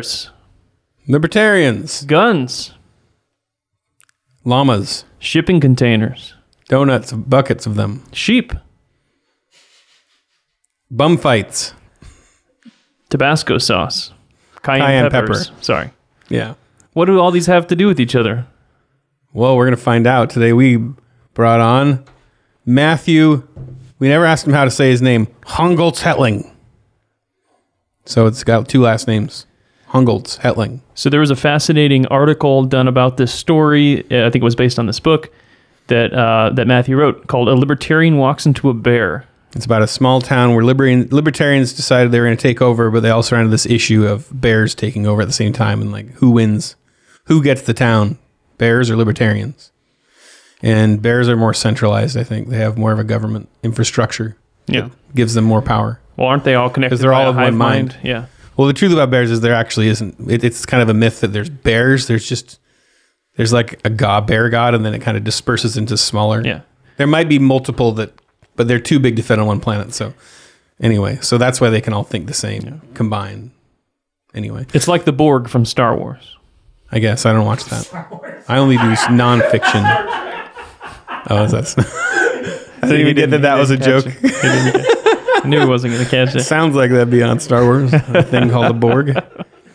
Bears, Libertarians, guns, llamas, shipping containers, donuts, buckets of them, sheep, bum fights. Tabasco sauce, cayenne, Cayenne peppers. pepper. Sorry. Yeah. What do all these have to do with each other? Well, we're gonna find out today. We brought on Matthew. We never asked him how to say his name. Hongoltz-Hetling. So it's got two last names. Hongoltz-Hetling. So there was a fascinating article done about this story. uh, I think it was based on this book that uh, that Matthew wrote called "A Libertarian Walks into a Bear." It's about a small town where libertarian, libertarians decided they were going to take over, but they also ran into this issue of bears taking over at the same time and like who wins, who gets the town, bears or libertarians. And bears are more centralized. I think they have more of a government infrastructure. Yeah. gives them more power. Well, aren't they all connected? Because they're all of one mind. Yeah. Well, the truth about bears is there actually isn't. It, it's kind of a myth that there's bears. There's just there's like a god, bear god, and then it kind of disperses into smaller. Yeah. There might be multiple that, but they're too big to fit on one planet. So anyway, so that's why they can all think the same, combine. Anyway, It's like the Borg from Star Wars. I guess I don't watch that. I only do nonfiction. Oh, that's. I didn't even get that that was a joke. I knew he wasn't going to catch it. Sounds like that'd be on Star Wars, a thing called the Borg.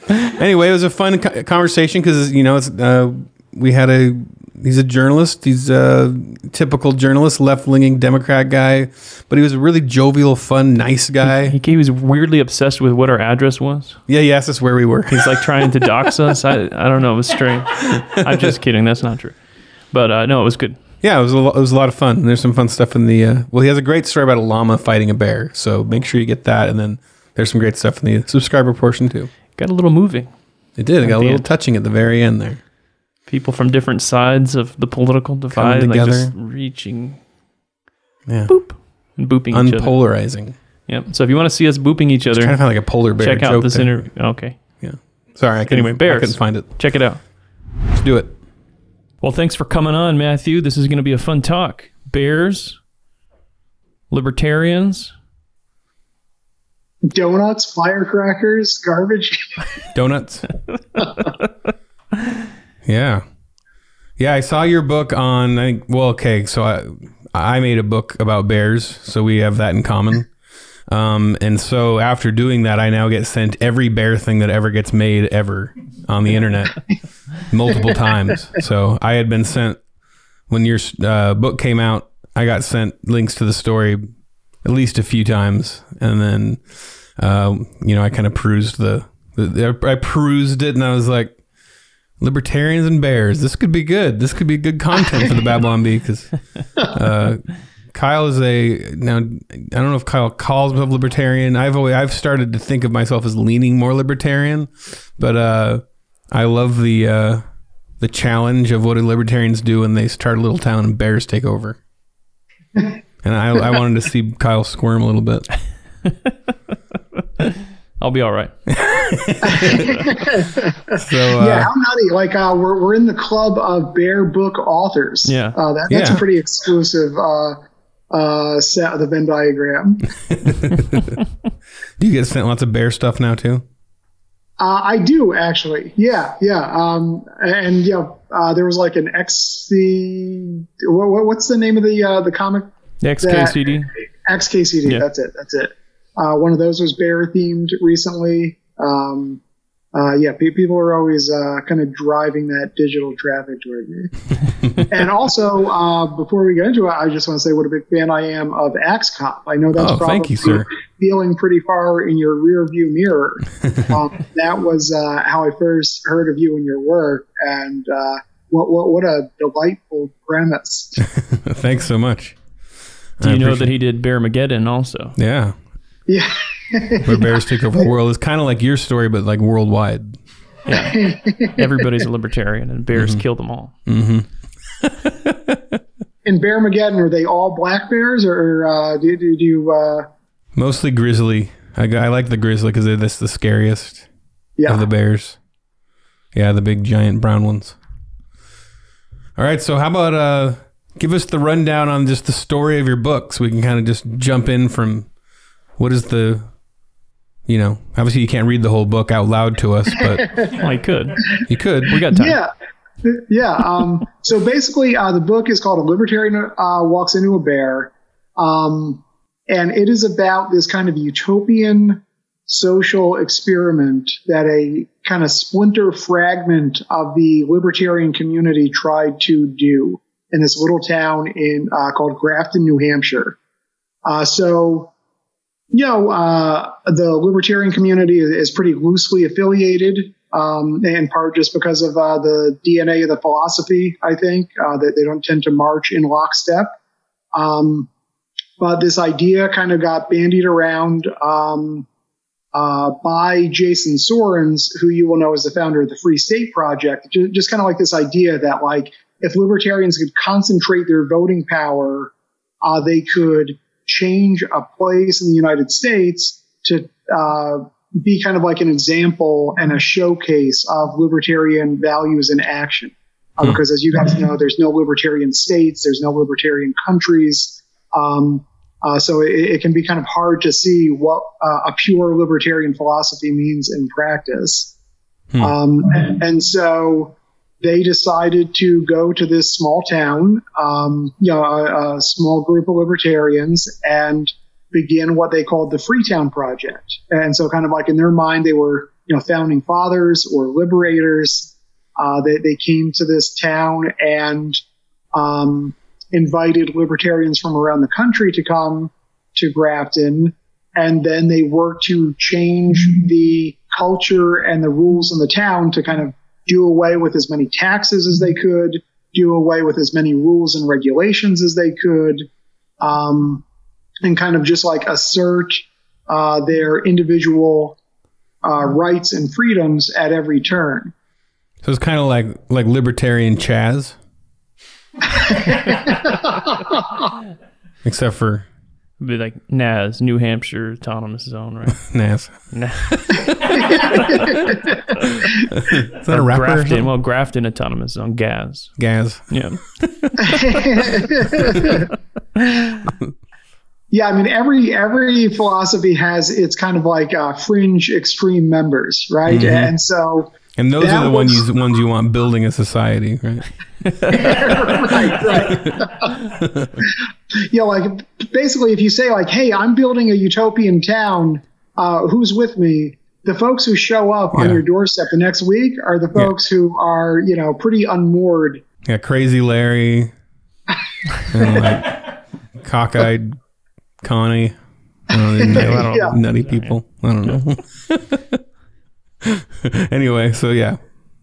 Anyway, it was a fun co- conversation because you know it's uh, we had a he's a journalist, he's a typical journalist, left leaning Democrat guy, but he was a really jovial, fun, nice guy. He, he was weirdly obsessed with what our address was. Yeah, he asked us where we were. He's like trying to dox us. I, I don't know. It was strange. I'm just kidding. That's not true. But uh, no, it was good. Yeah, it was a lo- it was a lot of fun. And There's some fun stuff in the uh, well, he has a great story about a llama fighting a bear, so make sure you get that, and then there's some great stuff in the subscriber portion too. Got a little moving. It did. It got a the little end. touching at the very end there. People from different sides of the political divide, like together. just reaching Yeah, boop and booping each other. unpolarizing. Yep. So if you want to see us booping each Trying to other, find like a polar bear. check out joke this there. interview. Okay. Yeah. Sorry, I couldn't, Anyway, bears. I couldn't find it. Check it out. Let's do it. Well, thanks for coming on, Matthew. This is going to be a fun talk. Bears, libertarians. Donuts, firecrackers, garbage. Donuts. yeah, yeah. I saw your book on. I think. Well, okay. So I I made a book about bears, so we have that in common. Um, and so after doing that, I now get sent every bear thing that ever gets made ever on the internet, multiple times. So I had been sent when your uh, book came out. I got sent links to the story at least a few times, and then uh, you know I kind of perused the, the I perused it, and I was like, libertarians and bears. This could be good. This could be good content for the Babylon Bee because uh, Kyle is a now. I don't know if Kyle calls himself libertarian. I've always I've started to think of myself as leaning more libertarian, but uh, I love the uh, the challenge of what do libertarians do when they start a little town and bears take over. And I, I wanted to see Kyle squirm a little bit. I'll be all right. So uh, yeah, how nutty! Like uh, we're we're in the club of bear book authors. Yeah. uh, that, that's Yeah. a pretty exclusive uh, uh, set of the Venn diagram. do you get sent lots of bear stuff now too? Uh, I do actually. Yeah, yeah. Um, and yeah, uh, there was like an XC. What, what, what's the name of the uh, the comic? XKCD. XKCD. Yeah. That's it. That's it. Uh, one of those was bear themed recently. Um, uh, yeah, people are always uh, kind of driving that digital traffic toward me. and also, uh, before we get into it, I just want to say what a big fan I am of Axe Cop. I know that's Oh, probably thank you, sir. feeling pretty far in your rear view mirror. um, that was uh, how I first heard of you and your work, and uh, what, what what a delightful premise. Thanks so much. Do I you know that he did Bearmageddon also? Yeah. yeah. Where bears take over the world is kind of like your story, but like worldwide. Yeah. Everybody's a libertarian and bears Mm-hmm. kill them all. Mhm. In Bearmageddon, are they all black bears, or uh, do, do, do you? Uh, Mostly grizzly. I, I like the grizzly because that's the scariest yeah, of the bears. Yeah, the big giant brown ones. All right, so how about uh give us the rundown on just the story of your book so we can kind of just jump in from what is the you know, obviously you can't read the whole book out loud to us, but Well, I could. you could. We got time. Yeah. Yeah. Um, so basically, uh, the book is called A Libertarian uh, Walks Into a Bear. Um, and it is about this kind of utopian social experiment that a kind of splinter fragment of the libertarian community tried to do in this little town in uh, called Grafton, New Hampshire. Uh, so, you know, uh, the libertarian community is, pretty loosely affiliated, um, in part just because of uh, the DNA of the philosophy. I think uh, that they don't tend to march in lockstep. Um, but this idea kind of got bandied around um, uh, by Jason Sorens, who you will know is the founder of the Free State Project. Just kind of like this idea that, like, if libertarians could concentrate their voting power, uh, they could change a place in the United States to uh, be kind of like an example and a showcase of libertarian values in action. Uh, because as you guys know, there's no libertarian states, there's no libertarian countries. Um, uh, so it, it can be kind of hard to see what uh, a pure libertarian philosophy means in practice. Um, and, and so they decided to go to this small town, um, you know, a, a small group of libertarians, and begin what they called the Freetown Project. And so, kind of like in their mind, they were, you know, founding fathers or liberators. Uh, they, they came to this town and um, invited libertarians from around the country to come to Grafton, and then they worked to change the culture and the rules in the town to kind of do away with as many taxes as they could, do away with as many rules and regulations as they could, um, and kind of just like assert uh, their individual uh, rights and freedoms at every turn. So it's kind of like like libertarian Chaz, except for be like NAS, New Hampshire Autonomous Zone, right? Nas. Nah. Is that a rapper? or Grafton, well, Grafton Autonomous Zone, Gaz. Gaz. Yeah. Yeah, I mean every every philosophy has its kind of like uh, fringe extreme members, right? And so, And those That are the ones you, ones you want building a society, right? right, right. You know, like basically, if you say like, "Hey, I'm building a utopian town," uh, who's with me? The folks who show up on your doorstep the next week are the folks who are, you know, pretty unmoored. Yeah, crazy Larry, and like cockeyed Connie. I don't know, I don't know, Yeah. nutty people. I don't know. anyway, so yeah,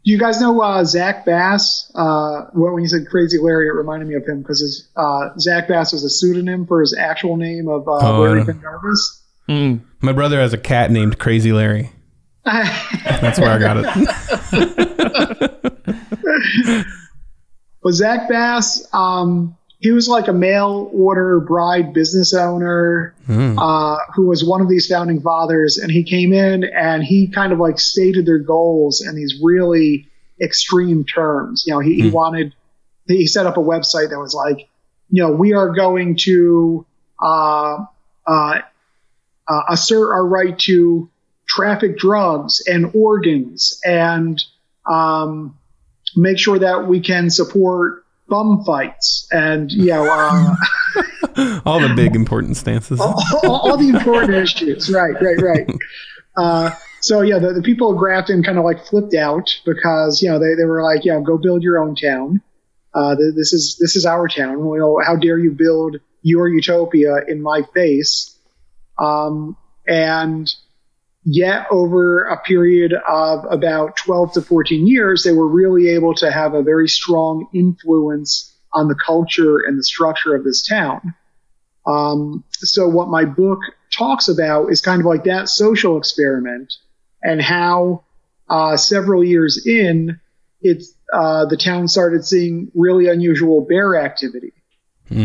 Do you guys know uh, Zach Bass? Uh, when when you said Crazy Larry, it reminded me of him because his uh, Zach Bass was a pseudonym for his actual name of uh, Oh, Larry. Pendarvis. Mm. my brother has a cat named Crazy Larry. That's where I got it. But Zach Bass, um, he was like a mail order bride business owner uh, who was one of these founding fathers, and he came in and he kind of like stated their goals in these really extreme terms. You know, he, he wanted he set up a website that was like, you know, we are going to uh, uh, uh, assert our right to traffic drugs and organs and um, make sure that we can support bum fights and you know uh, All the big important stances. all, all the important issues. Right, right, right. Uh, so yeah, the, the people of Grafton kind of like flipped out because you know they, they were like, yeah, go build your own town. Uh, th- this is this is our town. You know, how dare you build your utopia in my face? Um, and yet, over a period of about 12 to 14 years, they were really able to have a very strong influence on the culture and the structure of this town. Um, so what my book talks about is kind of like that social experiment and how uh, several years in, it's uh, the town started seeing really unusual bear activity,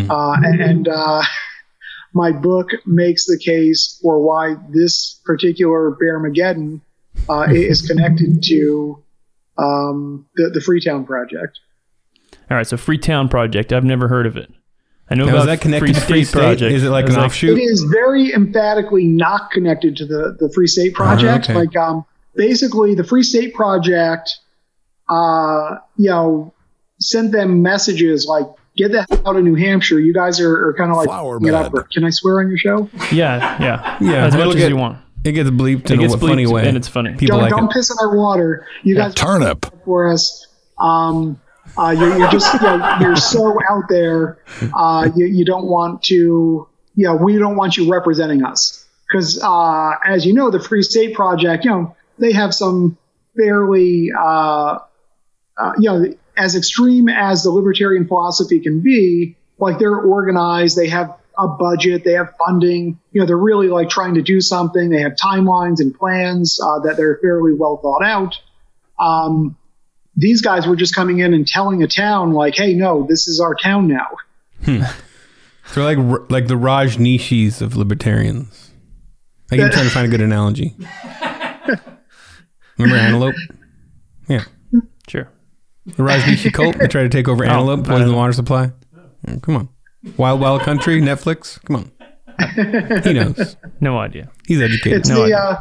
uh, and uh, my book makes the case for why this particular Bearmageddon uh, is connected to um, the, the Freetown project. All right, so Freetown Project. I've never heard of it. I know Now, about is that connected to Free State? Project. Is it like I was an offshoot? It is very emphatically not connected to the, the Free State Project. okay. Like, um, basically, the Free State Project, uh, you know, sent them messages like, get the hell out of New Hampshire. You guys are, are kind of like, Flower fucking it up. bed. Can I swear on your show? Yeah, yeah, Yeah, As it'll much as get- you want. It gets bleeped It in gets a funny way, and it's funny. People don't like don't it. piss in our water. You guys Turnip. for us. Um, uh, you're, you're just you know, you're so out there. Uh, you, you don't want to. You know, we don't want you representing us because, uh, as you know, the Free State Project. You know, they have some fairly, uh, uh, you know, as extreme as the libertarian philosophy can be. Like they're organized. They have a budget. They have funding. You know, they're really like trying to do something. They have timelines and plans uh, that they're fairly well thought out. Um, these guys were just coming in and telling a town like, "Hey, no, this is our town now." They're like like the Rajneeshis of libertarians. I keep trying to find a good analogy. Remember Antelope? Yeah. Sure. The Rajneeshi cult. They try to take over Antelope, I poison the water supply. Yeah, come on. Wild Wild Country, Netflix. Come on. He knows. No idea. He's educated. It's No the idea. uh,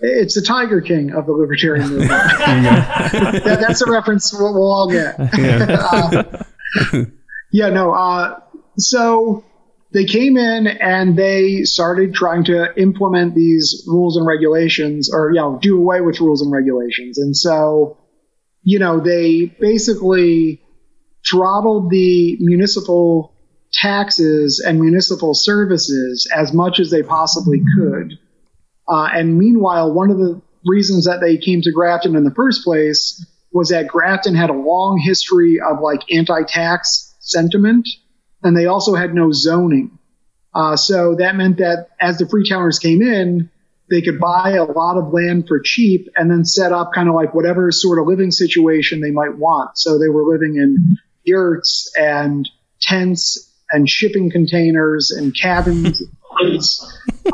it's the Tiger King of the libertarian movement. that, that's a reference we'll, we'll all get. Yeah. Yeah, no. Uh, so they came in and they started trying to implement these rules and regulations, or you know, do away with rules and regulations. And so, you know, they basically throttled the municipal taxes and municipal services as much as they possibly could. Uh, and meanwhile, one of the reasons that they came to Grafton in the first place was that Grafton had a long history of like anti-tax sentiment, and they also had no zoning. Uh, so that meant that as the Freetowners came in, they could buy a lot of land for cheap and then set up kind of like whatever sort of living situation they might want. So they were living in yurts and tents and shipping containers and cabins,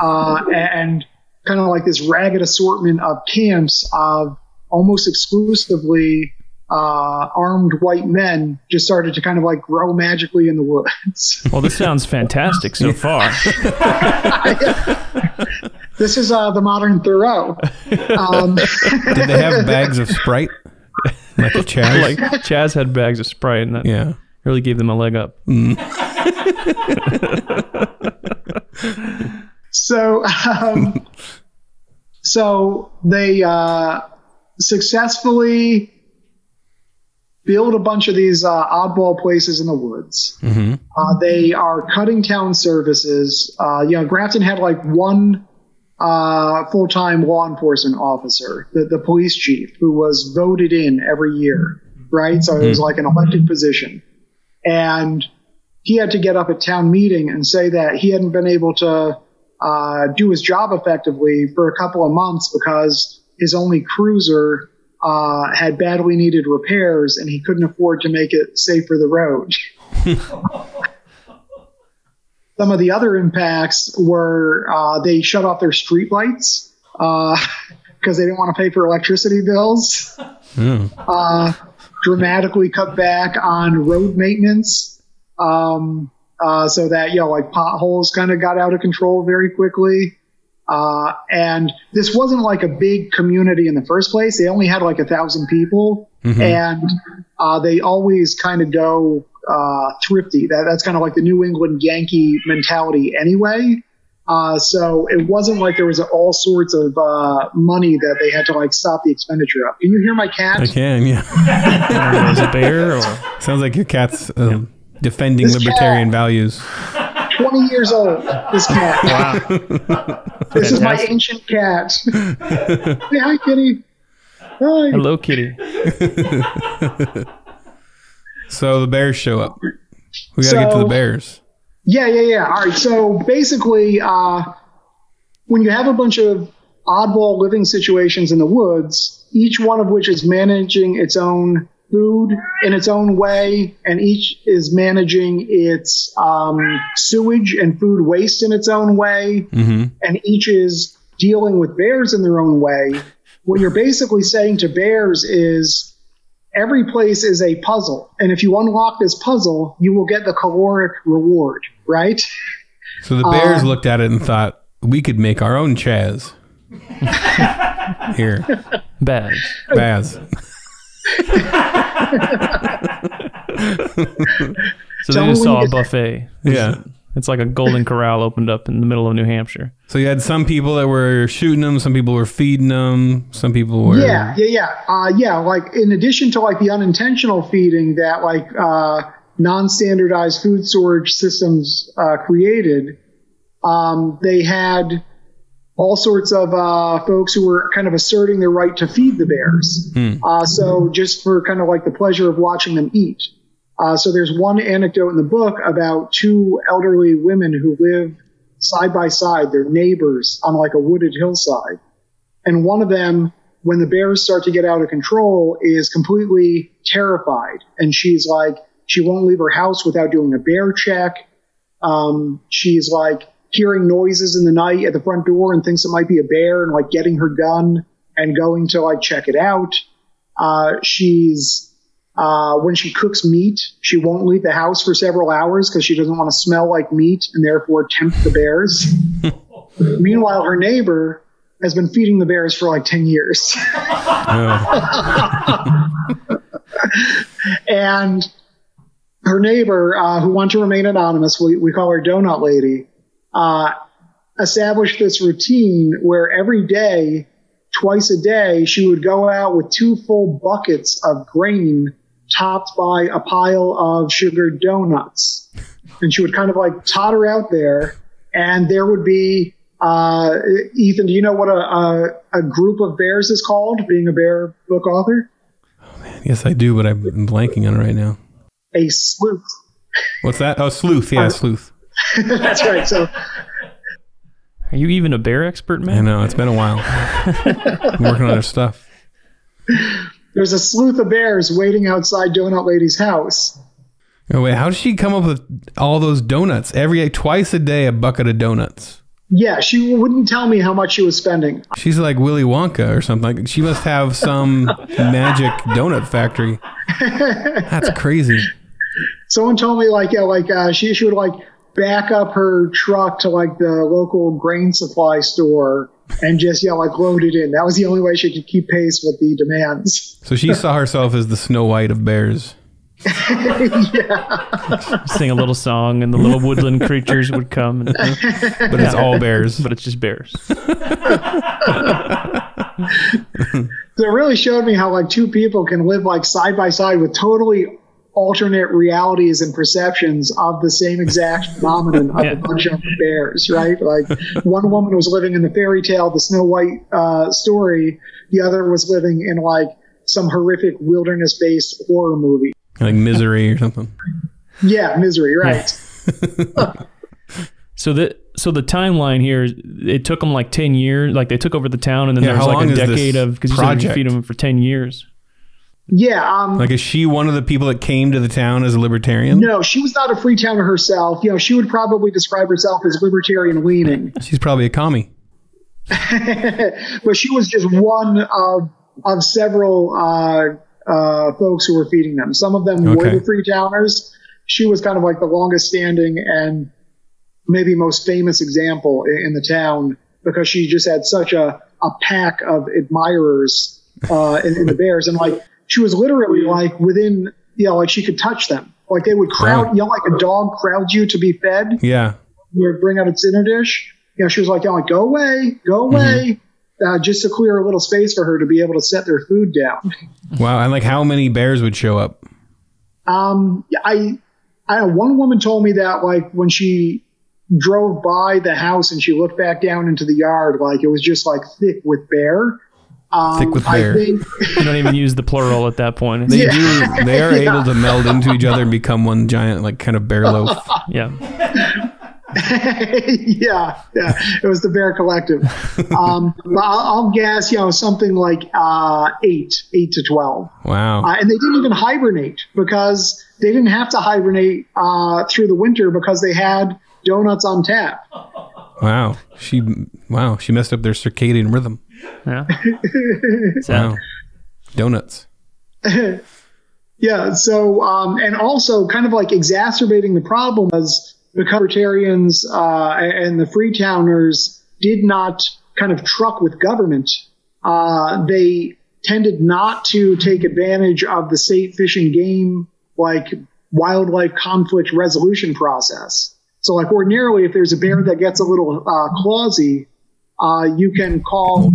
uh, and kind of like this ragged assortment of camps of almost exclusively uh, armed white men just started to kind of like grow magically in the woods. Well, this sounds fantastic so far. this is uh, the modern Thoreau. Um, Did they have bags of Sprite? Like a Chaz? like Chaz had bags of Sprite, and that yeah. really gave them a leg up. so, um, so they uh, successfully build a bunch of these uh, oddball places in the woods. Uh, they are cutting town services. Uh, you know, Grafton had like one uh, full-time law enforcement officer, the, the police chief, who was voted in every year, right? So it was like an elected position, and he had to get up at town meeting and say that he hadn't been able to uh, do his job effectively for a couple of months because his only cruiser uh, had badly needed repairs and he couldn't afford to make it safe for the road. Some of the other impacts were uh, they shut off their street lights because they didn't want to pay for electricity bills. Uh, dramatically cut back on road maintenance um, uh, so that you know like potholes kind of got out of control very quickly. Uh, and this wasn't like a big community in the first place. They only had like a thousand people, and uh, they always kind of go uh, thrifty. That, that's kind of like the New England Yankee mentality, anyway. Uh, so it wasn't like there was all sorts of uh, money that they had to like stop the expenditure of. Can you hear my cat? I can, yeah. I know, is it bear or Sounds like your cat's um, defending This libertarian cat- values. 20 years old, this cat. Wow. this is my ancient cat. hey, hi, kitty. Hi. hello, kitty? So the bears show up. We got to get to the bears. Yeah, yeah, yeah. All right. So basically, uh, when you have a bunch of oddball living situations in the woods, each one of which is managing its own food in its own way, and each is managing its um, sewage and food waste in its own way, and each is dealing with bears in their own way. What you're basically saying to bears is, every place is a puzzle, and if you unlock this puzzle, you will get the caloric reward, right? So the bears um, looked at it and thought, we could make our own Chaz. Here, Baz. Baz. So Tell they just saw a buffet. Yeah. It's like a golden corral opened up in the middle of New Hampshire. So you had some people that were shooting them, some people were feeding them, some people were. Yeah, yeah, yeah, uh, yeah. Like in addition to like the unintentional feeding that like uh, non-standardized food storage systems uh, created, um, they had all sorts of uh, folks who were kind of asserting their right to feed the bears. Uh, so just for kind of like the pleasure of watching them eat. Uh, so there's one anecdote in the book about two elderly women who live side by side. They're neighbors on like a wooded hillside. And one of them when the bears start to get out of control is completely terrified. And she's like she won't leave her house without doing a bear check. Um, she's like hearing noises in the night at the front door and thinks it might be a bear and like getting her gun and going to like check it out. Uh, she's uh, when she cooks meat, she won't leave the house for several hours because she doesn't want to smell like meat and therefore tempt the bears. Meanwhile, her neighbor has been feeding the bears for like 10 years. Oh. and her neighbor, uh, who wanted to remain anonymous, we, we call her Donut Lady, uh, established this routine where every day, twice a day, she would go out with two full buckets of grain topped by a pile of sugared donuts. And she would kind of like totter out there, and there would be uh, Ethan, do you know what a, a, a group of bears is called, being a bear book author? Yes, I do, but I'm blanking on it right now. A sleuth. What's that? Oh, sleuth. Yeah, sleuth. That's right. So, Are you even a bear expert, man? I know. It's been a while. I'm working on other stuff. There's a sleuth of bears waiting outside Donut Lady's house. Oh, wait. How did she come up with all those donuts? Every twice a day, a bucket of donuts. Yeah, she wouldn't tell me how much she was spending. She's like Willy Wonka or something. She must have some magic donut factory. That's crazy. Someone told me like yeah, like uh, she she would like back up her truck to like the local grain supply store and just yeah like loaded in. That was the only way she could keep pace with the demands. So she saw herself as the Snow White of bears. Sing a little song, and the little woodland creatures would come. And, But it's all bears. but it's just bears. So it really showed me how like two people can live like side by side with totally alternate realities and perceptions of the same exact phenomenon of Yeah. a bunch of bears, right? Like one woman was living in the fairy tale, the Snow White uh, story. The other was living in like some horrific wilderness-based horror movie. Like misery or something. Yeah, misery, right? So the so the timeline here, it took them like ten years. Like they took over the town, and then Yeah, there was like a decade of because you said you project? feed them for ten years. Yeah. Um, Like is she one of the people that came to the town as a libertarian? no, she was not a Freetowner herself. You know, she would probably describe herself as libertarian leaning. She's probably a commie. but she was just one of of several uh, uh, folks who were feeding them. Some of them were Okay. the Freetowners. She was kind of like the longest standing and maybe most famous example in, in the town because she just had such a, a pack of admirers uh, in, in the Bears, and like she was literally like within, you know, like she could touch them. Like they would crowd, you know, like a dog crowds you to be fed Yeah. you know, bring out its dinner dish. You know, she was like, you know, like, go away, go away, uh, just to clear a little space for her to be able to set their food down. Wow. And like how many bears would show up? Um, I, I one woman told me that like when she drove by the house and she looked back down into the yard, like it was just like thick with bear. Um, Thick with I bear. think, You don't even use the plural at that point. They Yeah. do. They are Yeah. able to meld into each other and become one giant, like kind of bear loaf. Yeah. yeah, yeah, it was the Bear Collective. Um, but I'll, I'll guess, you know, something like uh, eight, eight to twelve. Wow. Uh, and they didn't even hibernate because they didn't have to hibernate uh, through the winter because they had donuts on tap. Wow. She. Wow. She messed up their circadian rhythm. Yeah. so Wow. Donuts. Yeah. So, um, and also kind of like exacerbating the problem was the libertarians uh, and the Freetowners did not kind of truck with government. Uh, they tended not to take advantage of the state fish and game like wildlife conflict resolution process. So, like ordinarily, if there's a bear that gets a little uh, clausy, uh, you can call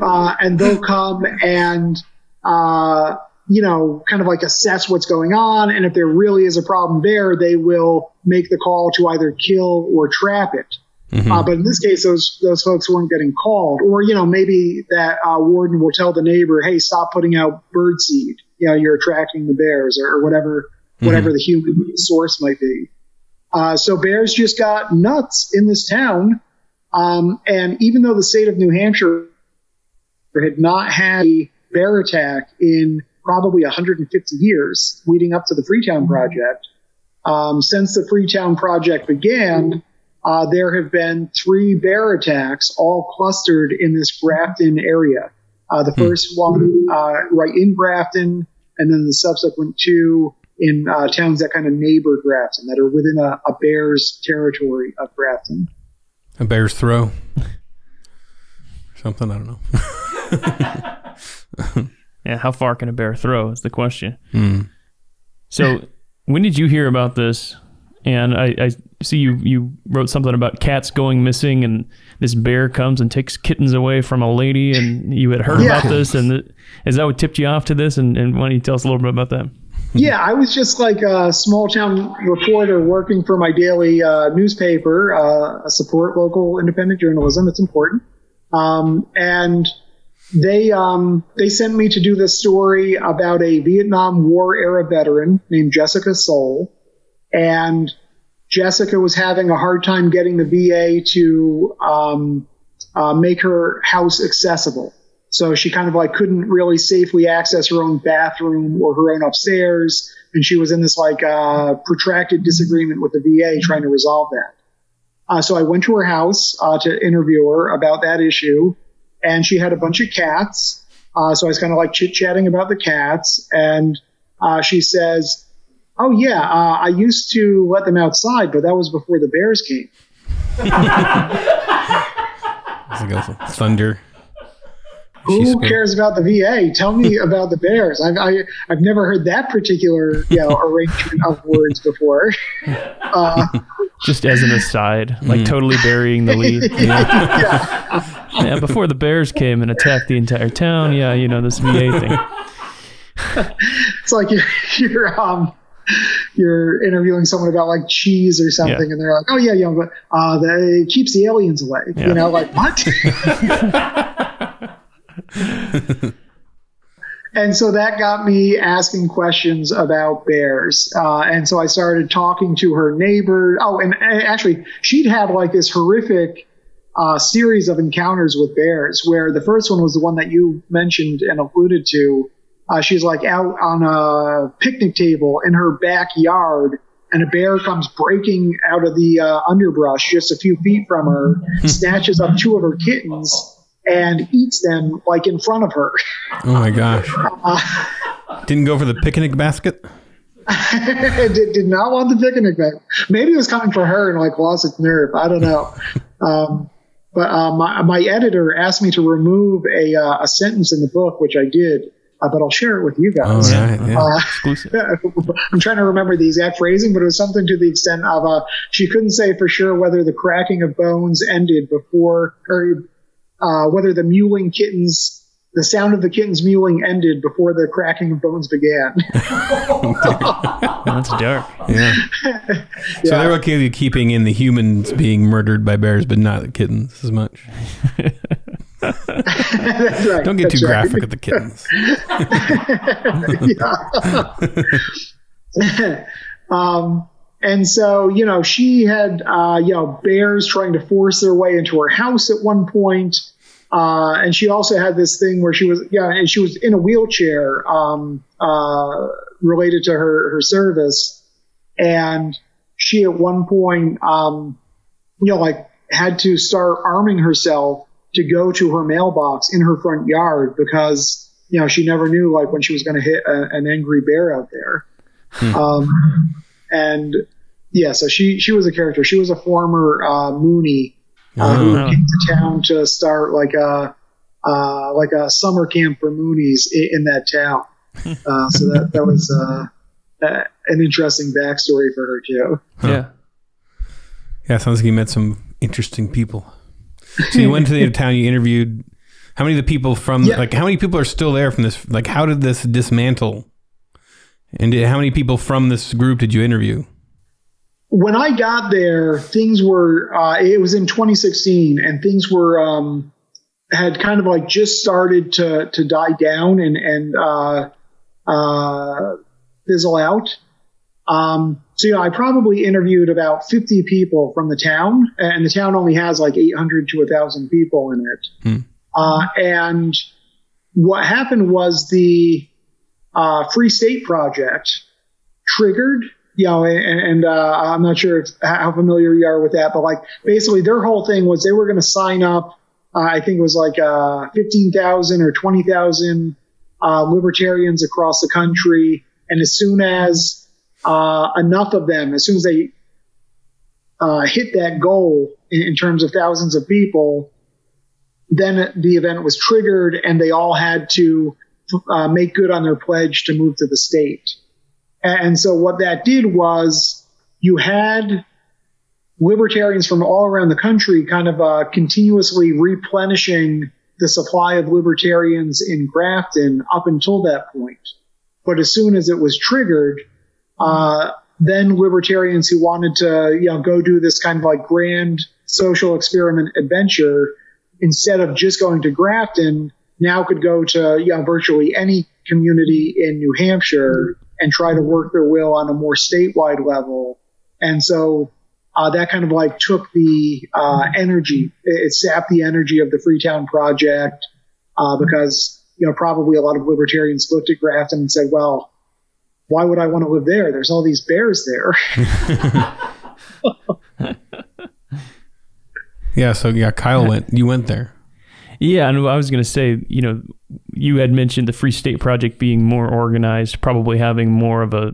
uh, and they'll come and uh, you know, kind of like assess what's going on. And if there really is a problem there, they will make the call to either kill or trap it. Mm-hmm. Uh, but in this case, those those folks weren't getting called, or you know, maybe that uh, warden will tell the neighbor, "Hey, stop putting out bird seed. You know, you're attracting the bears, or, or whatever mm-hmm. whatever the human source might be." Uh, so bears just got nuts in this town, um, and even though the state of New Hampshire had not had a bear attack in probably 150 years leading up to the Freetown Project. Um, since the Freetown Project began, uh, there have been three bear attacks, all clustered in this Grafton area. Uh, the hmm. first one uh, right in Grafton, and then the subsequent two in uh, towns that kind of neighbor Grafton, that are within a, a bear's territory of Grafton. A bear's throw. Something I don't know. Yeah, how far can a bear throw is the question. Mm. So, when did you hear about this? And I, I, see you you wrote something about cats going missing, and this bear comes and takes kittens away from a lady, and you had heard yeah. about this, and the, is that what tipped you off to this? And, and why don't you tell us a little bit about that? Yeah, I was just like a small town reporter working for my daily uh, newspaper, uh, support local independent journalism. It's important. Um, and they um, they sent me to do this story about a Vietnam War era veteran named Jessica Soule, and Jessica was having a hard time getting the VA to um, uh, make her house accessible. So she kind of like couldn't really safely access her own bathroom or her own upstairs, and she was in this like uh, protracted disagreement with the VA trying to resolve that. Uh, so I went to her house uh, to interview her about that issue and she had a bunch of cats. Uh, so I was kind of like chit chatting about the cats, and uh, she says, "Oh yeah, uh, I used to let them outside, but that was before the bears came." thunder. Who cares about the VA? Tell me about the Bears. I've I, have i have never heard that particular you know arrangement of words before. Uh, Just as an aside, like mm. totally burying the lead. yeah yeah, before the Bears came and attacked the entire town. Yeah, you know this VA thing. it's like you're, you're um you're interviewing someone about like cheese or something, yeah. and they're like, "Oh yeah, yeah, but uh, that keeps the aliens away." Yeah. You know, like what? And so that got me asking questions about bears. Uh, and so I started talking to her neighbor. Oh, and actually, she'd had like this horrific uh, series of encounters with bears, where the first one was the one that you mentioned and alluded to. Uh, she's like out on a picnic table in her backyard, and a bear comes breaking out of the uh, underbrush just a few feet from her, snatches up two of her kittens, and eats them like in front of her. Oh my gosh! Uh, Didn't go for the picnic basket. did, did not want the picnic basket. Maybe it was coming for her and like lost its nerve. I don't know. Um, but uh, my, my editor asked me to remove a, uh, a sentence in the book, which I did. Uh, but I'll share it with you guys. Right, yeah. Uh, I'm trying to remember the exact phrasing, but it was something to the extent of uh, she couldn't say for sure whether the cracking of bones ended before, or uh, whether the mewling kittens the sound of the kittens mewling ended before the cracking of bones began. That's dark. Yeah. yeah. So they're okay with keeping in the humans being murdered by bears, but not the kittens as much. right. Don't get That's too right. graphic with the kittens. um, and so, you know, she had, uh, you know, bears trying to force their way into her house at one point. Uh, and she also had this thing where she was, yeah, and she was in a wheelchair, um, uh, related to her, her service. And she at one point, um, you know, like had to start arming herself to go to her mailbox in her front yard because you know, she never knew like when she was going to hit a, an angry bear out there. Um, and yeah, so she she was a character. She was a former uh, Moonie uh, who Oh. came to town to start like a uh, like a summer camp for Moonies in, in that town. Uh, so that that was uh, uh, an interesting backstory for her too. Yeah. Yeah, sounds like you met some interesting people. So you went to the town, you interviewed. How many of the people from Yeah. like how many people are still there from this? Like, how did this dismantle? And did, how many people from this group did you interview? when I got there, things were. Uh, it was in 2016, and things were um, had kind of like just started to to die down and and uh, uh, fizzle out. Um, so you know, I probably interviewed about 50 people from the town, and the town only has like 800 to 1,000 people in it. Uh, and what happened was the uh, Free State Project triggered you know, and, and uh, I'm not sure if, how familiar you are with that, but like basically their whole thing was they were going to sign up. Uh, I think it was like uh, 15,000 or 20,000 uh, libertarians across the country, and as soon as uh, enough of them, as soon as they hit that goal in, in terms of thousands of people, then the event was triggered, and they all had to uh, make good on their pledge to move to the state. And so what that did was you had libertarians from all around the country kind of uh, continuously replenishing the supply of libertarians in Grafton up until that point. But as soon as it was triggered, uh, then libertarians who wanted to, you know, go do this kind of like grand social experiment adventure, instead of just going to Grafton, now could go to, you know, virtually any community in New Hampshire and try to work their will on a more statewide level. And so uh, that kind of like took the uh, energy, it, it sapped the energy of the Freetown Project uh, because, you know, probably a lot of libertarians looked at Grafton and said, well, why would I want to live there? There's all these bears there. Yeah, so yeah, Kyle went. You went there. Yeah, and I was going to say, you know, you had mentioned the Free State Project being more organized, probably having more of a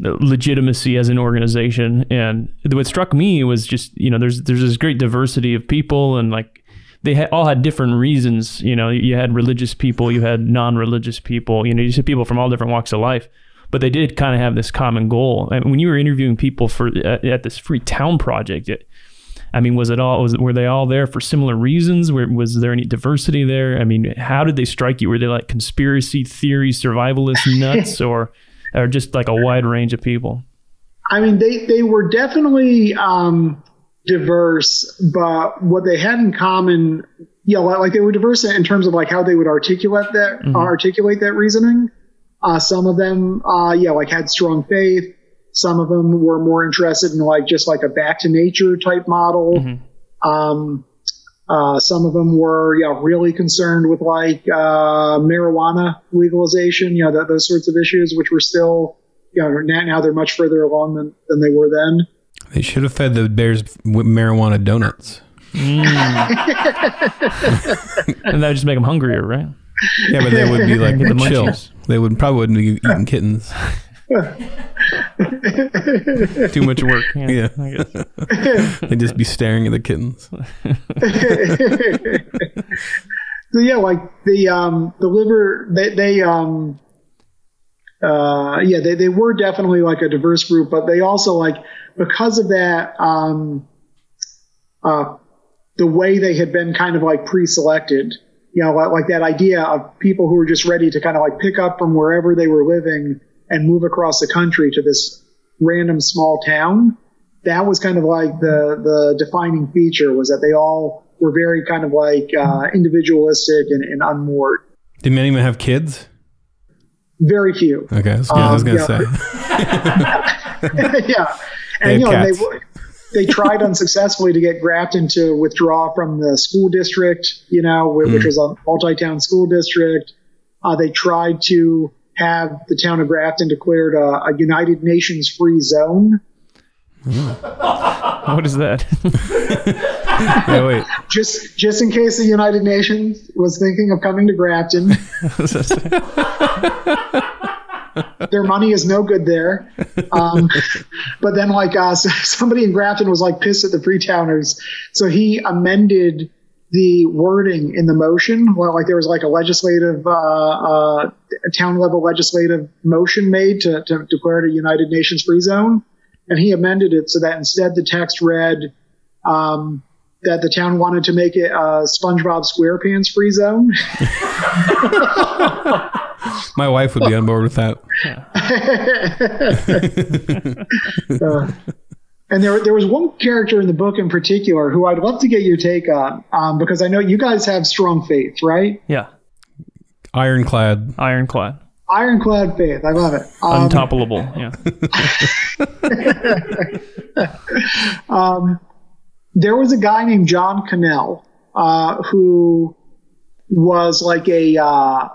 legitimacy as an organization. And what struck me was just, you know, there's there's this great diversity of people, and like they all had different reasons. You know, you had religious people, you had non-religious people, you know, you had people from all different walks of life. But they did kind of have this common goal. And when you were interviewing people for at, at this Freetown Project, it, I mean, was it all? Was were they all there for similar reasons? Were, was there any diversity there? I mean, how did they strike you? Were they like conspiracy theory survivalist nuts, or or just like a wide range of people? I mean, they, they were definitely um, diverse, but what they had in common, you know, like they were diverse in terms of like how they would articulate that articulate that reasoning. Uh, some of them, uh, yeah, like had strong faith. Some of them were more interested in like just like a back to nature type model. Um, uh, some of them were, you know, really concerned with like uh, marijuana legalization, you know, that, those sorts of issues, which were still, you know, now, now they're much further along than, than they were then. They should have fed the bears marijuana donuts. And that would just make them hungrier, right? Yeah, but they would be like the chills. They would probably wouldn't be eating kittens. Too much work. Yeah. Yeah. I guess. They'd just be staring at the kittens. So yeah, like the um the liver they they um uh yeah they they were definitely like a diverse group, but they also like because of that um uh the way they had been kind of like pre-selected, you know, like, like that idea of people who were just ready to kind of like pick up from wherever they were living and move across the country to this random small town. That was kind of like the the defining feature was that they all were very kind of like uh, individualistic and, and unmoored. Did many of them have kids? Very few. Okay, I was gonna, I was Um, gonna yeah. say. yeah, They and you know had they were- they tried unsuccessfully to get Grafton to withdraw from the school district, you know, which Hmm. was a multi-town school district. Uh, they tried to have the town of Grafton declared a, a United Nations free zone. What is that? yeah, wait. Just just in case the United Nations was thinking of coming to Grafton, their money is no good there. Um, but then, like uh, somebody in Grafton was like pissed at the Freetowners, so he amended the wording in the motion. Well, like there was like a legislative, uh, uh, town level legislative motion made to, to declare it a United Nations free zone, and he amended it so that instead the text read. Um, that the town wanted to make it a SpongeBob SquarePants free zone. My wife would be on board with that. uh, and there, there was one character in the book in particular who I'd love to get your take on, um, because I know you guys have strong faith, right? Yeah. Ironclad. Ironclad. Ironclad faith. I love it. Um, Untoppable. Yeah. um, there was a guy named John Cannell uh, who was like a uh,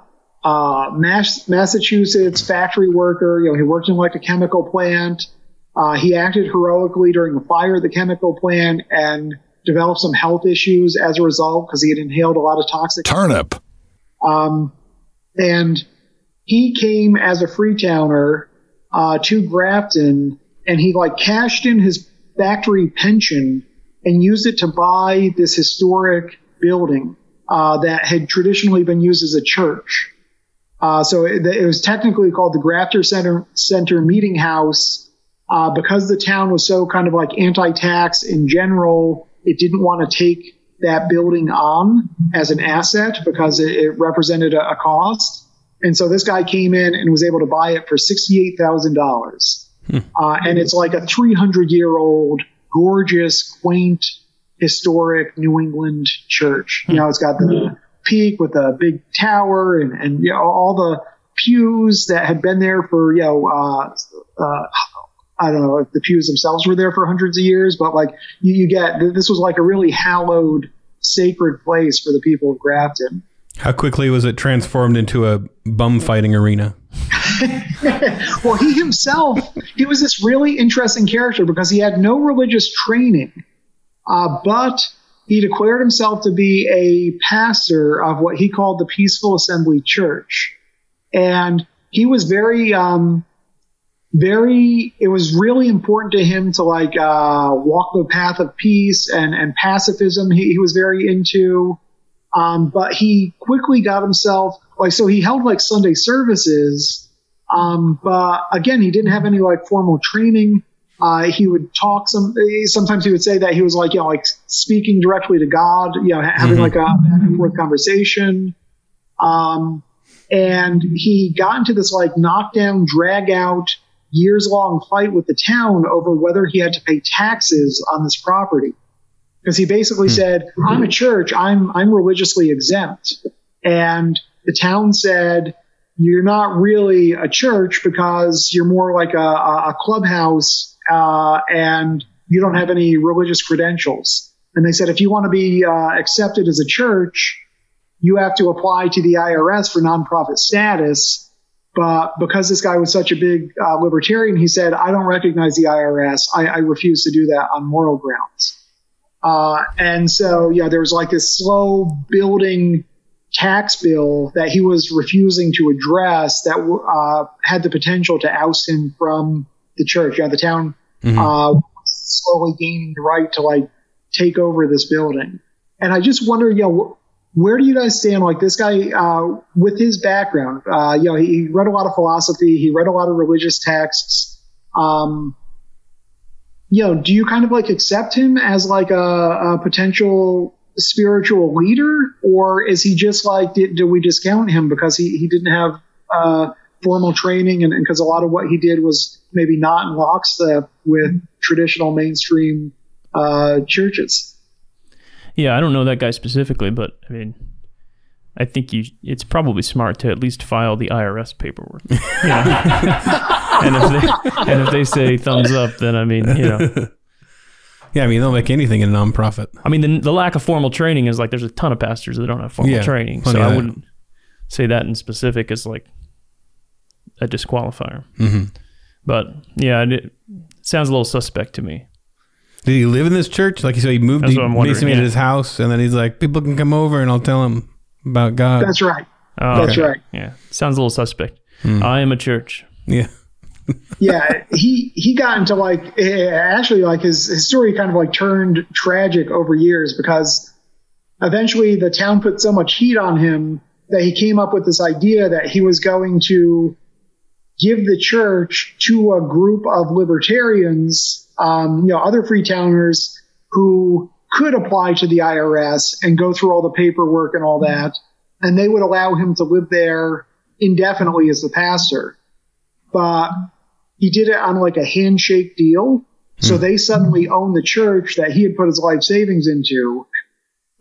uh, Mass- Massachusetts factory worker. You know, he worked in like a chemical plant. Uh, he acted heroically during the fire of the chemical plant and developed some health issues as a result because he had inhaled a lot of toxic turnip. Um, and he came as a Freetowner uh, to Grafton, and he like cashed in his factory pension and used it to buy this historic building uh, that had traditionally been used as a church. Uh, so it, it, was technically called the Grafton Center Center Meeting House uh, because the town was so kind of like anti-tax in general. It didn't want to take that building on as an asset because it, it represented a, a, cost. And so this guy came in and was able to buy it for sixty-eight thousand dollars. Hmm. Uh, and it's like a three hundred year old gorgeous, quaint, historic New England church. You know, it's got the peak with a big tower and, and you know, all the pews that had been there for, you know, uh, uh, I don't know if the pews themselves were there for hundreds of years, but like you, you get, this was like a really hallowed, sacred place for the people of Grafton. How quickly was it transformed into a bum fighting arena? well, he himself, he was this really interesting character because he had no religious training, uh, but he declared himself to be a pastor of what he called the Peaceful Assembly Church. And he was very, um, very, it was really important to him to like, uh, walk the path of peace and, and pacifism. He, he was very into, um, but he quickly got himself, like, so he held like Sunday services, um, but again, he didn't have any like formal training. Uh, he would talk some, sometimes he would say that he was like, you know, like speaking directly to God, you know, having mm-hmm. like a back and forth conversation. Um, and he got into this like knockdown, drag out, years long fight with the town over whether he had to pay taxes on this property. Because he basically mm-hmm. said, I'm a church, I'm, I'm religiously exempt. And the town said, you're not really a church because you're more like a, a clubhouse uh, and you don't have any religious credentials. And they said if you want to be uh, accepted as a church, you have to apply to the IRS for nonprofit status. But because this guy was such a big uh, libertarian, he said, I don't recognize the IRS. I, I refuse to do that on moral grounds. Uh, and so, yeah, there was like this slow building tax bill that he was refusing to address that uh, had the potential to oust him from the church. Yeah, the town mm-hmm. uh, slowly gaining the right to like take over this building. And I just wonder, you know, where do you guys stand? Like this guy, uh, with his background, uh, you know, he read a lot of philosophy, he read a lot of religious texts. Um, you know, do you kind of like accept him as like a, a potential spiritual leader, or is he just like did, do we discount him because he, he didn't have uh, formal training and because a lot of what he did was maybe not in lockstep with traditional mainstream uh, churches? Yeah, I don't know that guy specifically, but I mean, I think you it's probably smart to at least file the IRS paperwork. and if they and if they say thumbs up, then I mean, you know. Yeah, I mean they'll make anything a nonprofit. I mean the, the lack of formal training is like there's a ton of pastors that don't have formal yeah, training, so I wouldn't say that in specific as like a disqualifier. Mm-hmm. But yeah, it sounds a little suspect to me. Did he live in this church? Like you said, he moved. That's he what I'm wondering, basically made yeah. his house, and then he's like, people can come over, and I'll tell them about God. That's right. Oh, That's okay. right. Yeah, sounds a little suspect. I am a church. yeah. yeah, he he got into like eh, actually like his his story kind of like turned tragic over years because eventually the town put so much heat on him that he came up with this idea that he was going to give the church to a group of libertarians, um, you know, other Freetowners who could apply to the IRS and go through all the paperwork and all that, and they would allow him to live there indefinitely as the pastor. But he did it on like a handshake deal. So they suddenly owned the church that he had put his life savings into.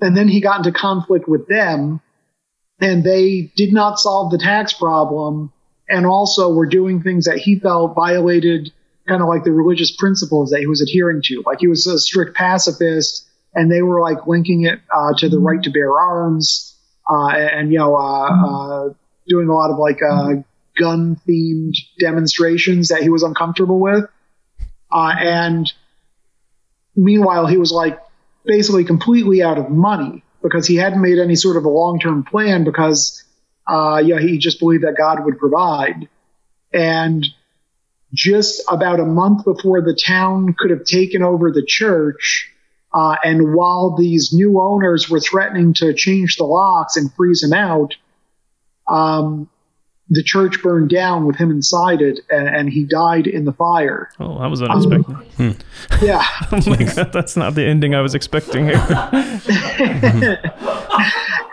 And then he got into conflict with them and they did not solve the tax problem and also were doing things that he felt violated kind of like the religious principles that he was adhering to. Like he was a strict pacifist and they were like linking it uh, to the right to bear arms uh, and, you know, uh, uh, doing a lot of like uh, gun themed demonstrations that he was uncomfortable with. Uh, and meanwhile, he was like basically completely out of money because he hadn't made any sort of a long term plan because, yeah, he just believed that God would provide. And just about a month before the town could have taken over the church, uh, and while these new owners were threatening to change the locks and freeze him out, um, the church burned down with him inside it, and, and he died in the fire. Oh, that was unexpected. Yeah. I'm like, that's not the ending I was expecting here.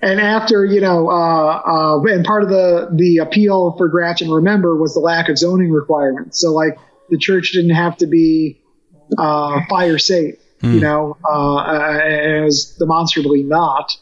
and after you know, uh, uh, and part of the the appeal for Grafton Remember was the lack of zoning requirements. So like the church didn't have to be uh, fire safe, you know, uh, and it was demonstrably not.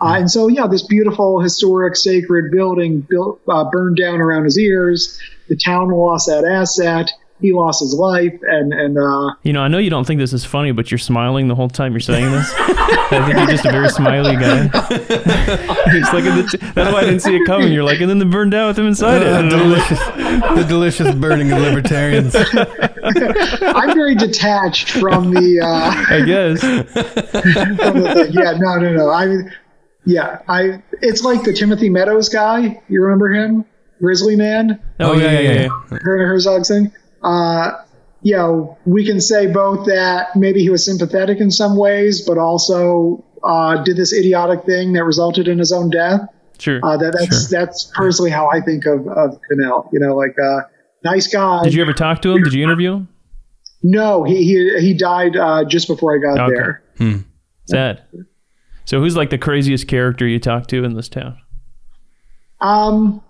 Uh, and so, yeah, this beautiful, historic, sacred building built, uh, burned down around his ears. The town lost that asset. He lost his life, and and uh, You know, I know you don't think this is funny, but you're smiling the whole time you're saying this. I think you're just a very smiley guy. It's like the t- that's why I didn't see it coming. You're like, and then the burned down with him inside it. Uh, And delicious, the delicious burning of libertarians. I'm very detached from the. Uh, I guess. the. Yeah, no, no, no. I, yeah, I. It's like the Timothy Meadows guy. You remember him, Grizzly Man, Oh, yeah, yeah, yeah. yeah. Werner Herzog thing. Uh, you know, we can say both that maybe he was sympathetic in some ways, but also uh, did this idiotic thing that resulted in his own death. Sure. Uh, that, that's that's personally how I think of of Cannell. You know, like uh, nice guy. Did you ever talk to him? Did you interview him? no, he he he died uh, just before I got Okay. there. Sad. So who's like the craziest character you talked to in this town? Um,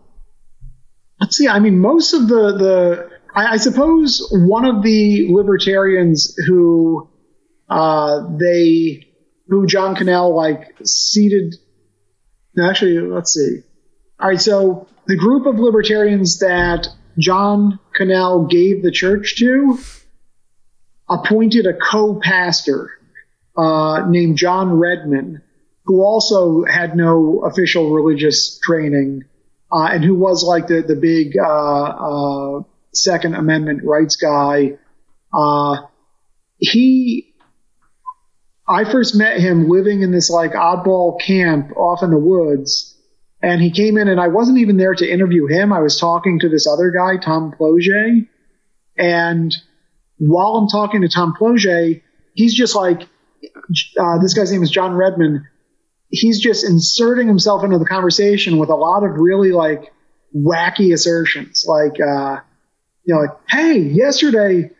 let's see. I mean, most of the the I, I suppose one of the libertarians who uh, they who John Cannell like seated. Actually, let's see. All right, so the group of libertarians that John Cannell gave the church to appointed a co-pastor uh, named John Redman, who also had no official religious training, uh, and who was like the the big uh, uh, Second Amendment rights guy. Uh, he, I first met him living in this like oddball camp off in the woods, and he came in, and I wasn't even there to interview him. I was talking to this other guy, Tom Ploget, and while I'm talking to Tom Ploget, he's just like, uh, this guy's name is John Redman. He's just inserting himself into the conversation with a lot of really like wacky assertions, like, uh, you know, like, hey, yesterday,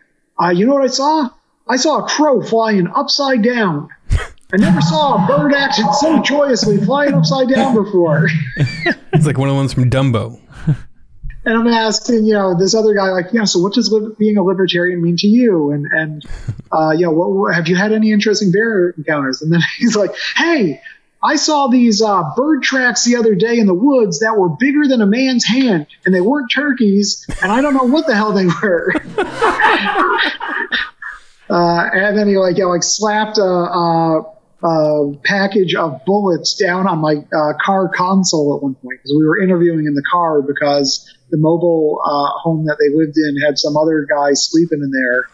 uh, you know what I saw? I saw a crow flying upside down. I never saw a bird action so joyously flying upside down before. It's like one of the ones from Dumbo. And I'm asking, you know, this other guy, like, yeah, so what does li- being a libertarian mean to you? And, and, uh, you know, what, what, have you had any interesting bear encounters? And then he's like, hey, I saw these, uh, bird tracks the other day in the woods that were bigger than a man's hand and they weren't turkeys and I don't know what the hell they were. uh, and then he like, like slapped a, a, a package of bullets down on my uh, car console at one point because we were interviewing in the car because the mobile uh, home that they lived in had some other guy sleeping in there.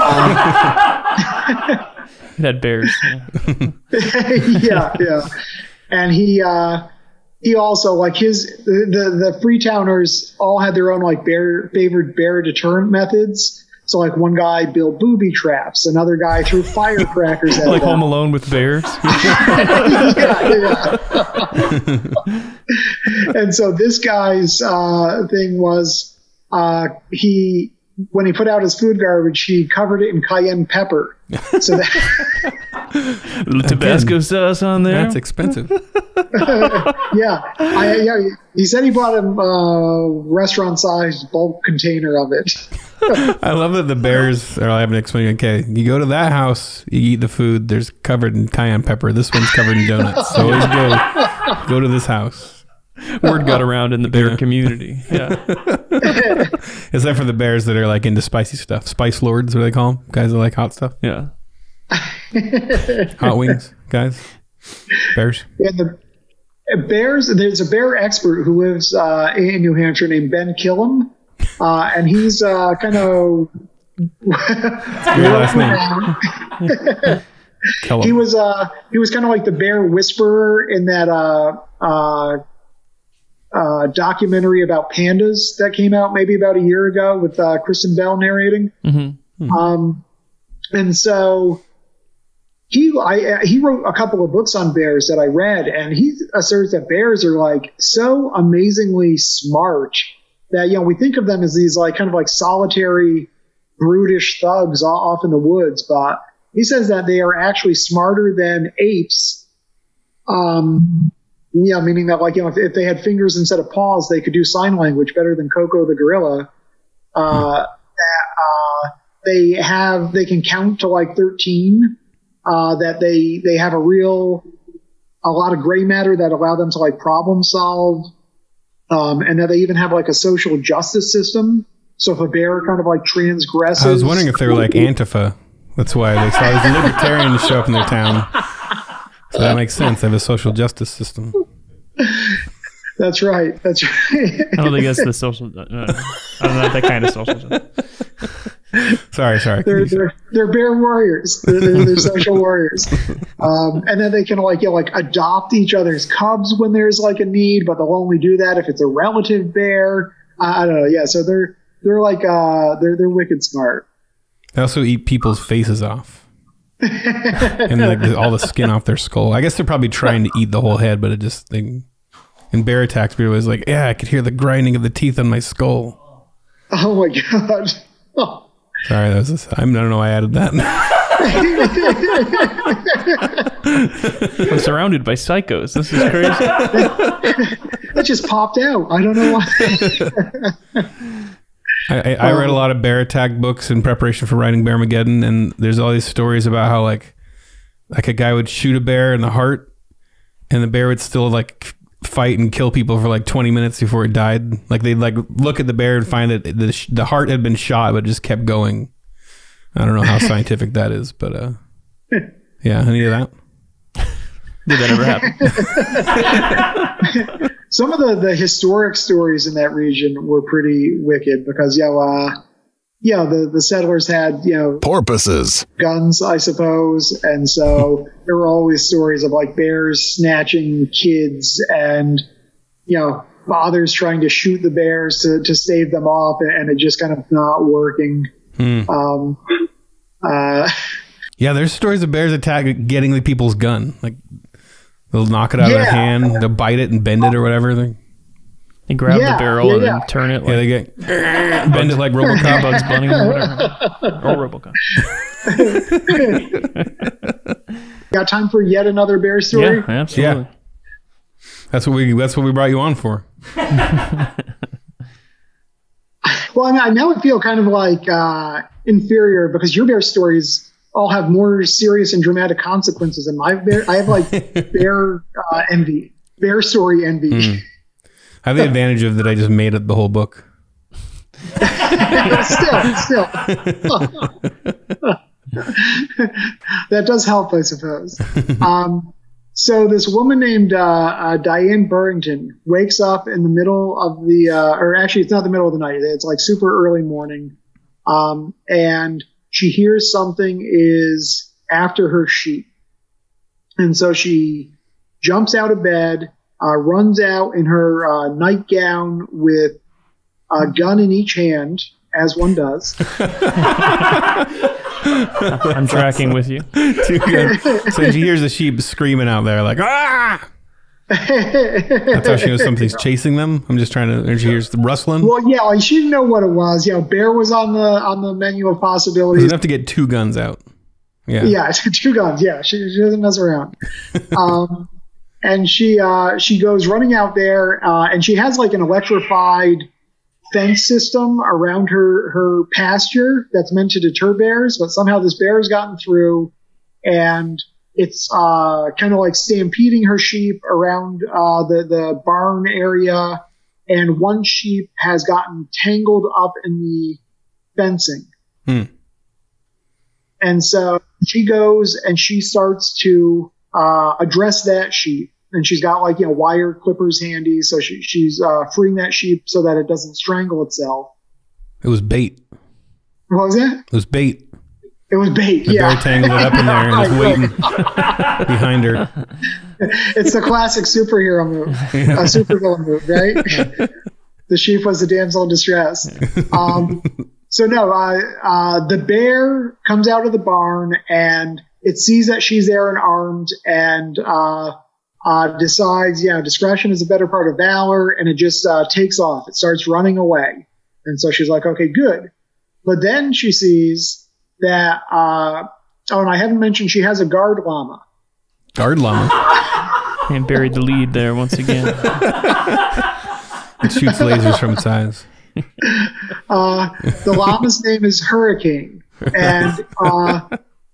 Um, had bears. Yeah. yeah, yeah. And he uh, he also like his the, the the Freetowners all had their own like bear favored bear deterrent methods. So like one guy built booby traps, another guy threw firecrackers at like them. Home Alone with bears. yeah, yeah. and so this guy's uh, thing was uh, he when he put out his food garbage, he covered it in cayenne pepper. So that Tabasco sauce on there. That's expensive. yeah, I, yeah. He said he bought him a uh, restaurant-sized bulk container of it. I love that the bears are having to explain. Okay, you go to that house, you eat the food. There's covered in cayenne pepper. This one's covered in donuts. So always go go to this house. Word got around in the bear community. Yeah. Except for the bears that are like into spicy stuff. Spice lords, what do they call them? Guys that like hot stuff. Yeah. Hot wings, guys. Bears. Yeah, the bears. There's a bear expert who lives uh, in New Hampshire named Ben Kilham, uh, and he's uh, kind of. Your last name. Kill 'em. he was uh he was kind of like the bear whisperer in that uh uh uh documentary about pandas that came out maybe about a year ago with uh Kristen Bell narrating. Mm-hmm. Um, and so he I he wrote a couple of books on bears that I read, and he asserts that bears are like so amazingly smart that you know we think of them as these like kind of like solitary, brutish thugs off in the woods, but he says that they are actually smarter than apes. Um, yeah, meaning that like you know if, if they had fingers instead of paws, they could do sign language better than Coco the gorilla. Uh, that uh, they have they can count to like 13 uh, that they they have a real a lot of gray matter that allow them to like problem solve um, and that they even have like a social justice system so if a bear kind of like transgresses I was wondering if they were like Antifa. That's why they saw these libertarians show up in their town. So that makes sense. They have a social justice system. that's right that's right I don't think that's the social. Uh, I don't know that kind of social. Sorry, sorry. they're, they're, they're bear warriors. They're, they're, they're social warriors. Um, and then they can like, you know, like adopt each other's cubs when there's like a need, but they'll only do that if it's a relative bear. I, I don't know. Yeah. So they're, they're like, uh, they're, they're wicked smart. They also eat people's faces off. and like the, all the skin off their skull. I guess they're probably trying to eat the whole head, but it just they in bear attacks, people was like, Yeah, I could hear the grinding of the teeth on my skull. Oh my God. Oh. Sorry, that was just, I don't know why I added that. I'm surrounded by psychos. This is crazy. That just popped out. I don't know why. I, I, I read a lot of bear attack books in preparation for writing Bearmageddon, and there's all these stories about how like like a guy would shoot a bear in the heart, and the bear would still like fight and kill people for like 20 minutes before it died. Like they'd like look at the bear and find that the sh- the heart had been shot, but just kept going. I don't know how scientific that is, but uh, yeah, any of that. Did that ever happen? Some of the, the historic stories in that region were pretty wicked because, you know, uh, you know, the, the settlers had, you know, Porpoises. guns, I suppose. And so there were always stories of like bears snatching kids and, you know, fathers trying to shoot the bears to, to stave them off and it just kind of not working. Um, uh, Yeah, there's stories of bears attack getting the people's gun. Like they'll knock it out of their hand, they'll bite it and bend it or whatever. They, They grab Yeah, the barrel yeah, and yeah. then turn it yeah, like they get bend it like RoboCop. Bugs Bunny or whatever. Or Robocop. got time for yet another bear story? Yeah, absolutely. Yeah. That's what we. That's what we brought you on for. Well, I mean, I now I feel kind of like uh, inferior because your bear stories all have more serious and dramatic consequences than my bear. I have like bear uh, envy, bear story envy. I have the advantage of that. I just made up the whole book. still, still, that does help, I suppose. Um, so this woman named uh, uh, Diane Burrington wakes up in the middle of the, uh, or actually it's not the middle of the night. It's like super early morning, um, and she hears something is after her sheep, and so she jumps out of bed, uh, runs out in her uh, nightgown with a gun in each hand, as one does. I'm tracking with you. Too good. So she hears the sheep screaming out there, like ah. That's how she knows something's chasing them. I'm just trying to. And she hears the rustling. Well, yeah, like she didn't know what it was. Yeah, bear was on the on the menu of possibilities. enough to get two guns out. Yeah. Yeah, two guns. Yeah, she, she doesn't mess around. um, and she uh, she goes running out there, uh, and she has like an electrified fence system around her her pasture that's meant to deter bears. But somehow this bear has gotten through, and it's uh, kind of like stampeding her sheep around uh, the the barn area. And one sheep has gotten tangled up in the fencing. Hmm. And so she goes and she starts to uh, address that sheep. And she's got like, you know, wire clippers handy. So she, she's uh, freeing that sheep so that it doesn't strangle itself. It was bait. What was it? It was bait. It was bait. The yeah. bear tangled up in there and was waiting behind her. it's the classic superhero move, a supervillain move, right? the sheep was the damsel in distress. Um, so no, uh, uh, the bear comes out of the barn and it sees that she's there and armed and uh, uh, decides, yeah, discretion is a better part of valor, and it just uh, takes off. It starts running away, and so she's like, okay, good. But then she sees that. Uh, oh, and I haven't mentioned she has a guard llama. Guard llama. And buried the lead there once again. It shoots lasers from its eyes. Uh, the llama's name is Hurricane, and uh,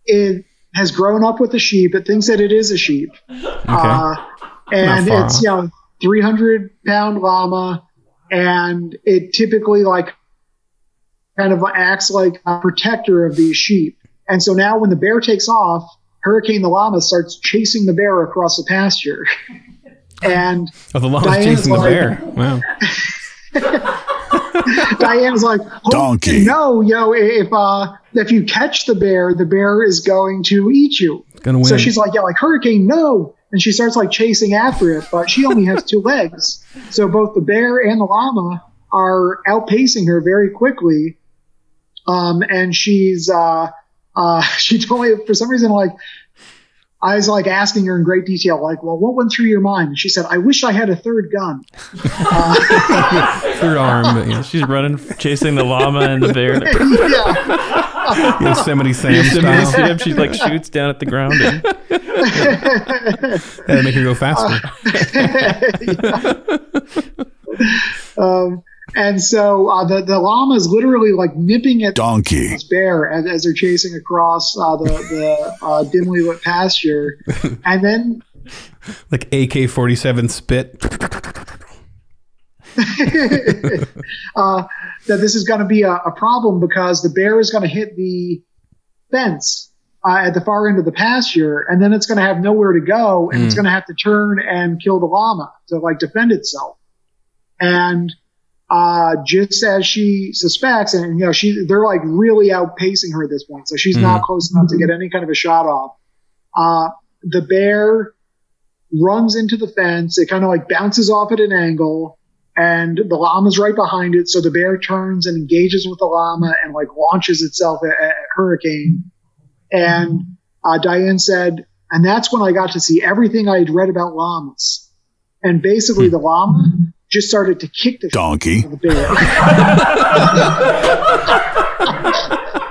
it has grown up with a sheep. It thinks that it is a sheep, uh, and it's off. you know 300 pound llama, and it typically like kind of acts like a protector of these sheep. And so now when the bear takes off, Hurricane the llama starts chasing the bear across the pasture, and Oh, the llama's Diane's chasing the bear. Wow. Diane's like, "Oh, Donkey. No, yo, if uh, if you catch the bear, the bear is going to eat you. Gonna win. So she's like, yeah, like hurricane, no, and she starts like chasing after it, but she only has two legs. So both the bear and the llama are outpacing her very quickly. Um, and she's uh, uh, she told me for some reason like. I was like asking her in great detail, like, well, what went through your mind? And she said, I wish I had a third gun. third arm, but yeah. She's running, chasing the llama and the bear. yeah. Yosemite Sam Somebody style. see him, she like shoots down at the ground. And, That'd make her go faster. Um, and so uh, the the llama is literally like nipping at Donkey. this bear as, as they're chasing across uh, the the uh, dimly lit pasture, and then like AK 47 spit. uh, that this is going to be a, a problem because the bear is going to hit the fence uh, at the far end of the pasture, and then it's going to have nowhere to go, and it's going to have to turn and kill the llama to like defend itself. And uh, just as she suspects, and you know, she they're like really outpacing her at this point, so she's not close enough to get any kind of a shot off. Uh, the bear runs into the fence. It kind of like bounces off at an angle, and the llama's right behind it. So the bear turns and engages with the llama and like launches itself at, at Hurricane. And uh, Diane said, and that's when I got to see everything I had read about llamas. And basically, the llama just started to kick the shit Donkey. out of the bear.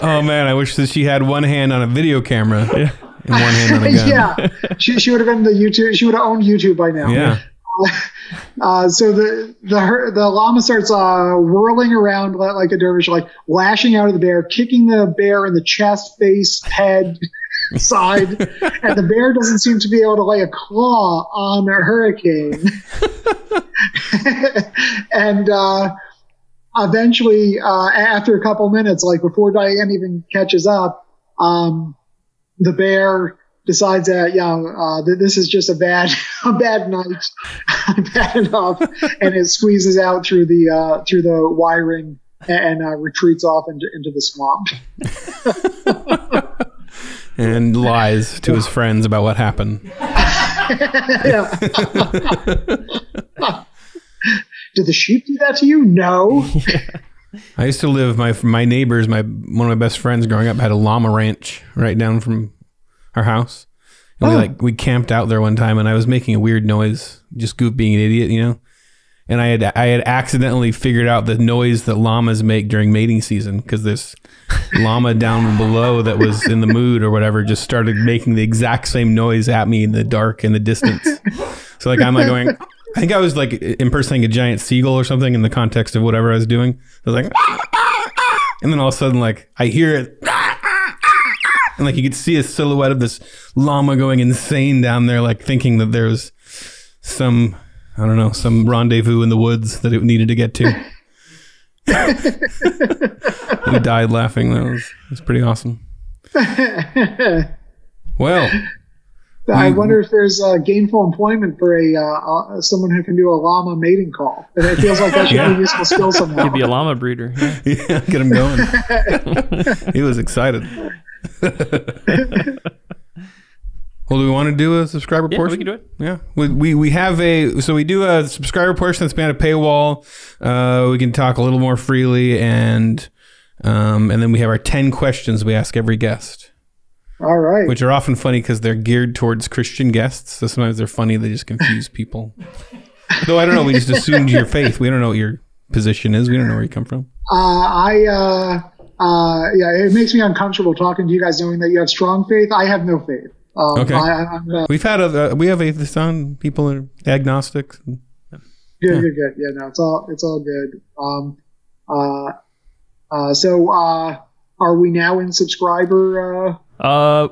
Oh man, I wish that she had one hand on a video camera and one hand on a gun. yeah, she, she would have been the YouTube. She would have owned YouTube by now. Yeah. Uh, so the the the llama starts uh, whirling around like a dervish, like lashing out at the bear, kicking the bear in the chest, face, head, side, and the bear doesn't seem to be able to lay a claw on a hurricane. and uh, eventually, uh, after a couple minutes, like before Diane even catches up, um, the bear decides that yeah, uh, th- this is just a bad a bad night, bad enough, and it squeezes out through the uh, through the wiring and uh, retreats off into into the swamp. And lies to his friends about what happened. Did the sheep do that to you? No. I used to live my my neighbors. My one of my best friends growing up had a llama ranch right down from our house. And we Oh. like we camped out there one time, and I was making a weird noise, just goof being an idiot, you know. And I had I had accidentally figured out the noise that llamas make during mating season because this llama down below that was in the mood or whatever just started making the exact same noise at me in the dark in the distance. So like I'm like going. I think I was like impersonating a giant seagull or something in the context of whatever I was doing. I was like, and then all of a sudden, like I hear it, and like you could see a silhouette of this llama going insane down there, like thinking that there was some, I don't know, some rendezvous in the woods that it needed to get to. we died laughing. That was, that was pretty awesome. Well, I wonder if there's uh, gainful employment for a uh, uh, someone who can do a llama mating call. And it feels like that should be a useful skill somehow. Could be a llama breeder. Yeah. yeah, get him going. he was excited. Well, do we want to do a subscriber Yeah, portion? we can do it. Yeah, we, we we have a so we do a subscriber portion that's behind a paywall. Uh, we can talk a little more freely, and um, and then we have our ten questions we ask every guest, All right. which are often funny because they're geared towards Christian guests. So sometimes they're funny; they just confuse people. Though I don't know, we just assumed your faith. We don't know what your position is. We don't know where you come from. Uh, I, uh, uh, yeah, it makes me uncomfortable talking to you guys knowing that you have strong faith. I have no faith. Um, Okay. I, I'm, uh, We've had other, we have atheists on. People are agnostics. good, good, good. Yeah, no, it's all, it's all good. Um, uh, uh, so, uh, are we now in subscriber? Uh, Uh,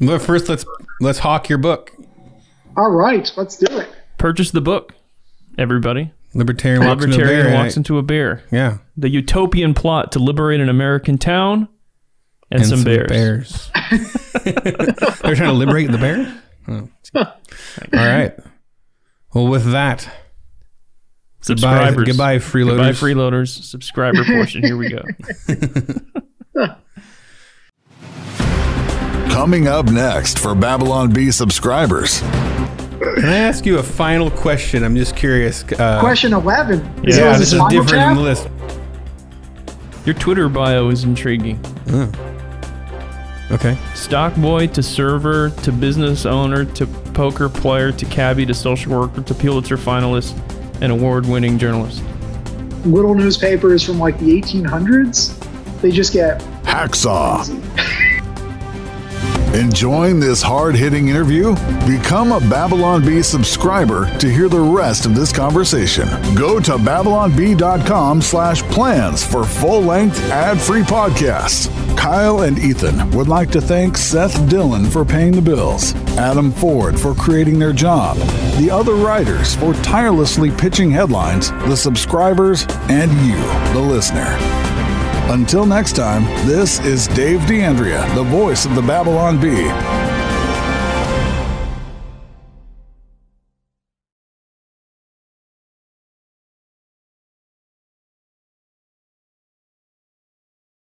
But first, let's let's hawk your book. all right, let's do it. purchase the book, everybody. Libertarian walks into a Libertarian bear. walks into a bear. yeah, The utopian plot to liberate an American town and, and some, bears. bears. They're trying to liberate the bears. Oh. All right. Well, with that, goodbye, Subscribers. goodbye, freeloaders. Goodbye, freeloaders. Subscriber portion. Here we go. Coming up next for Babylon Bee subscribers. Can I ask you a final question? I'm just curious. Uh, Question 11. Is Yeah, it- this is final different tab? in the list. Your Twitter bio is intriguing. Okay. Stock boy to server to business owner to poker player to cabbie to social worker to Pulitzer finalist and award winning journalist. Little newspapers from like the 1800s. They just get Hacksaw. Enjoying this hard hitting interview? Become a Babylon Bee subscriber to hear the rest of this conversation. Go to babylonbee.com slash plans for full length ad free podcasts. Kyle and Ethan would like to thank Seth Dillon for paying the bills, Adam Ford for creating their job, the other writers for tirelessly pitching headlines, the subscribers, and you, the listener. Until next time, this is Dave DeAndrea, the voice of the Babylon Bee.